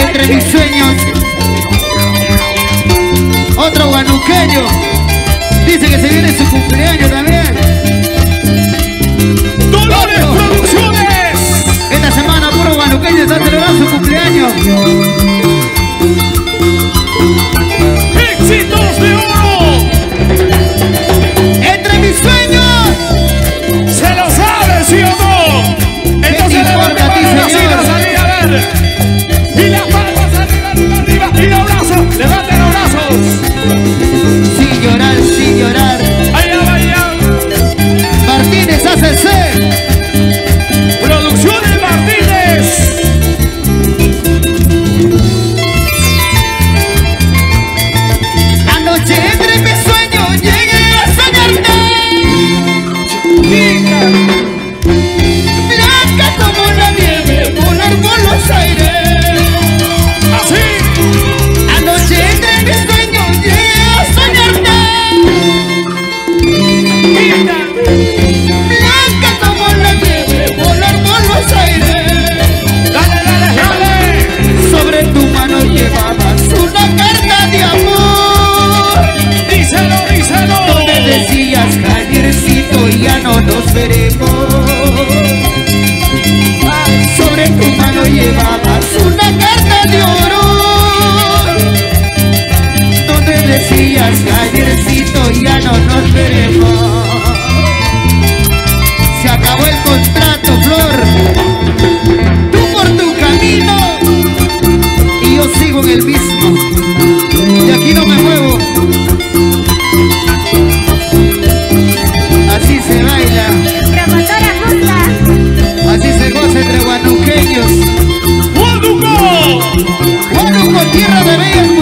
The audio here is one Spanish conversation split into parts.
Entre mis sueños Otro guanuqueño. Dice que se viene su cumpleaños también. ¡Dolores Producciones! Esta semana puro guanuqueño está celebrando su cumpleaños. decías Javiercito ya no nos veremos Sobre tu mano llevabas una carta de oro Donde decías Javiercito ya no nos veremos tierra de Bella.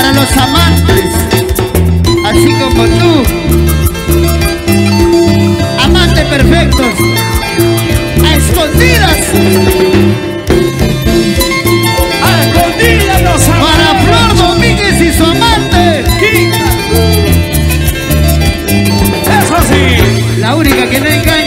para los amantes, así como tú. Amantes perfectos, a escondidas. A escondidas los amantes. Para Flor Domínguez y su amante. Eso sí. La única que no engaña.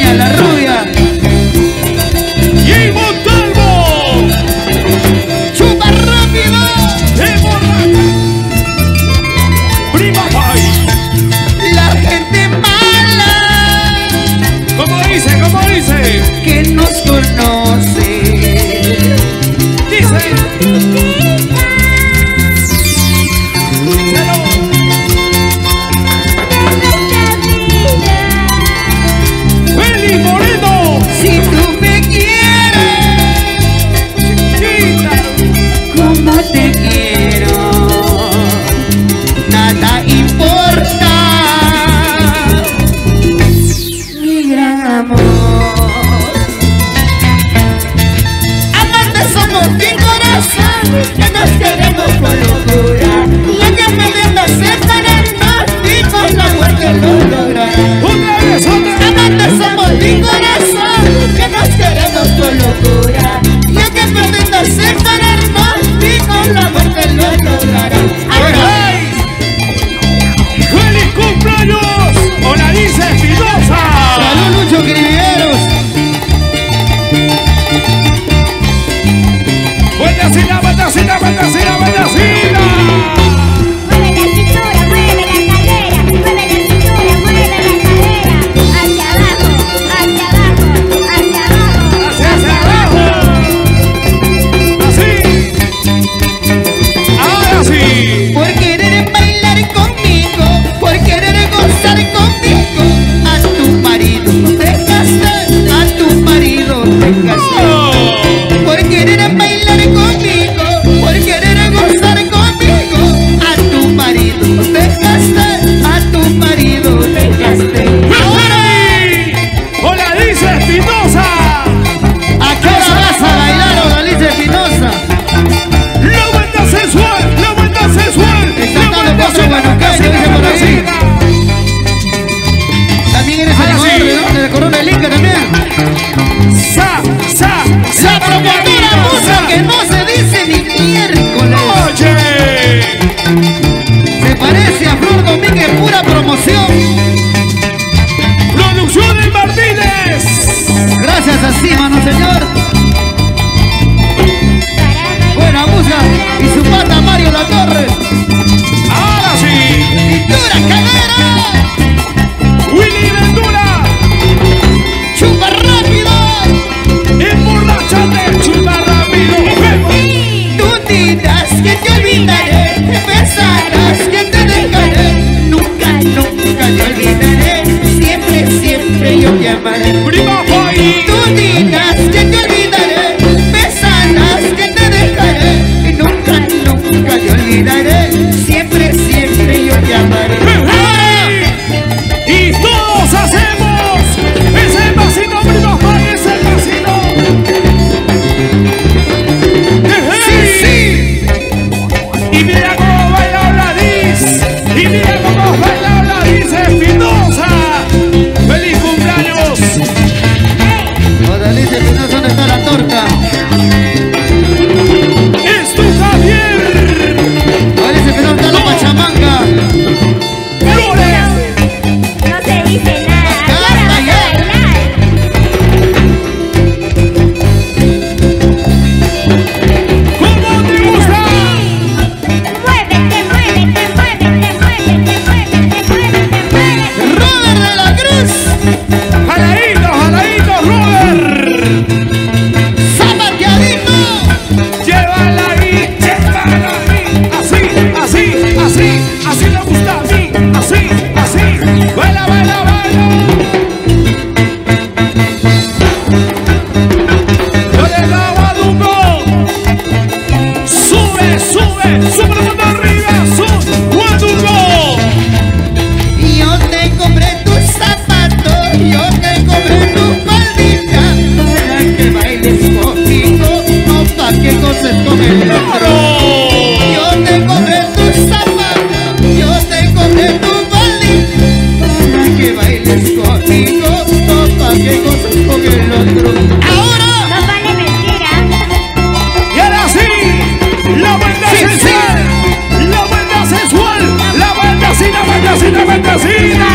Bendecida, bendecida.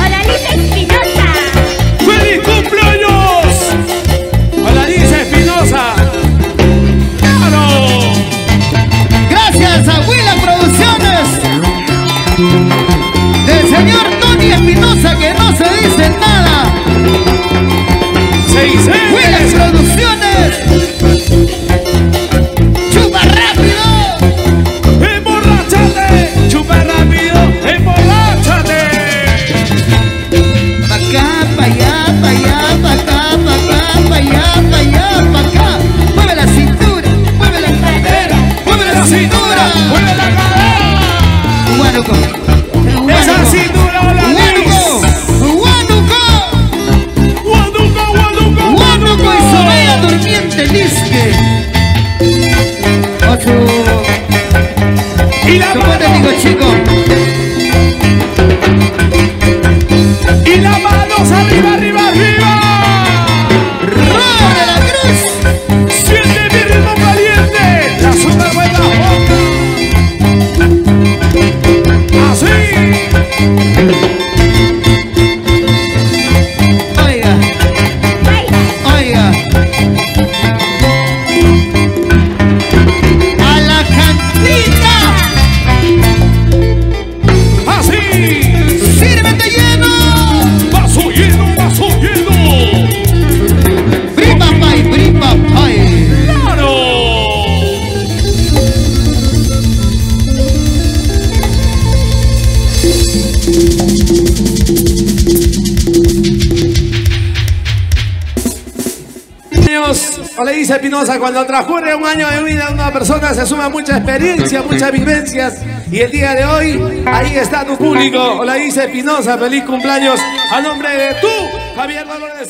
Odalisa Espinosa. ¡Feliz cumpleaños! Odalisa Espinosa. ¡Claro! Gracias a Huila Producciones. Del señor Tony Espinosa que no se dice nada. ¡Seis! Huila Producciones. ¡Mueve la cadera! ¡Huánuco! Y disque! ¡Ocho! ¡Y la digo, chicos? O le dice cuando transcurre un año de vida de una persona se suma mucha experiencia, muchas vivencias. Y el día de hoy, ahí está tu público. O le dice feliz cumpleaños a nombre de tú, Javier Dolores